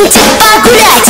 Идите погулять!